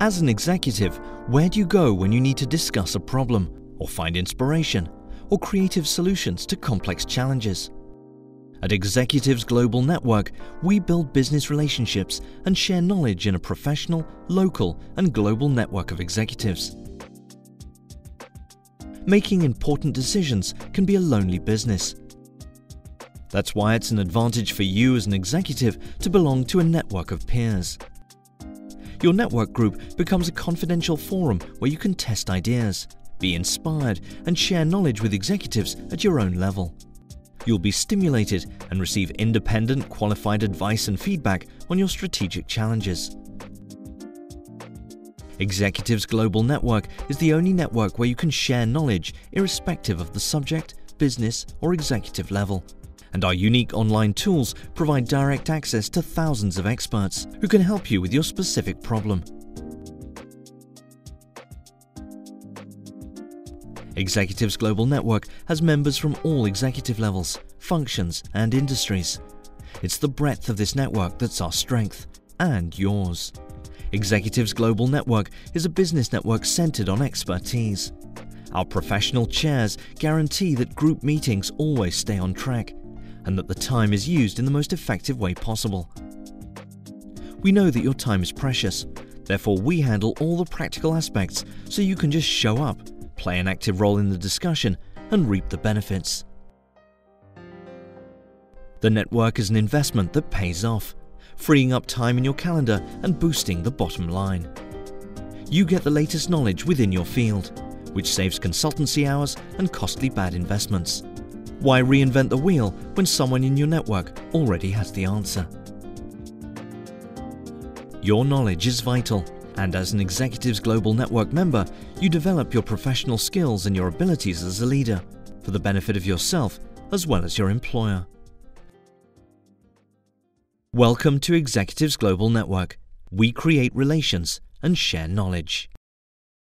As an executive, where do you go when you need to discuss a problem, or find inspiration, or creative solutions to complex challenges? At Executives Global Network, we build business relationships and share knowledge in a professional, local, and global network of executives. Making important decisions can be a lonely business. That's why it's an advantage for you as an executive to belong to a network of peers. Your network group becomes a confidential forum where you can test ideas, be inspired, and share knowledge with executives at your own level. You'll be stimulated and receive independent, qualified advice and feedback on your strategic challenges. Executives Global Network is the only network where you can share knowledge irrespective of the subject, business, or executive level and our unique online tools provide direct access to thousands of experts who can help you with your specific problem. Executives Global Network has members from all executive levels, functions, and industries. It's the breadth of this network that's our strength and yours. Executives Global Network is a business network centered on expertise. Our professional chairs guarantee that group meetings always stay on track and that the time is used in the most effective way possible. We know that your time is precious, therefore we handle all the practical aspects so you can just show up, play an active role in the discussion, and reap the benefits. The network is an investment that pays off, freeing up time in your calendar and boosting the bottom line. You get the latest knowledge within your field, which saves consultancy hours and costly bad investments. Why reinvent the wheel when someone in your network already has the answer? Your knowledge is vital, and as an Executives Global Network member, you develop your professional skills and your abilities as a leader for the benefit of yourself as well as your employer. Welcome to Executives Global Network. We create relations and share knowledge.